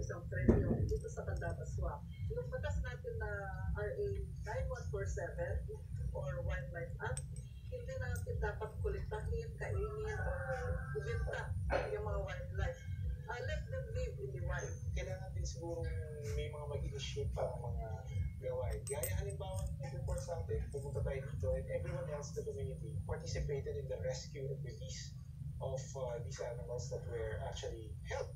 isang premyo dito sa Candata Swap. Yung batas natin na RA 9147 or Wildlife Act, hindi natin dapat kulitahin, kainin, or ibenta yung mga wildlife. Uh, let them live in the wild. kailangan din siguro may mga mag-initiate para mga gawain. Gaya halimbawa ng report sa atin, pumunta tayo dito and everyone else in the community participated in the rescue and release of uh, these animals that were actually held.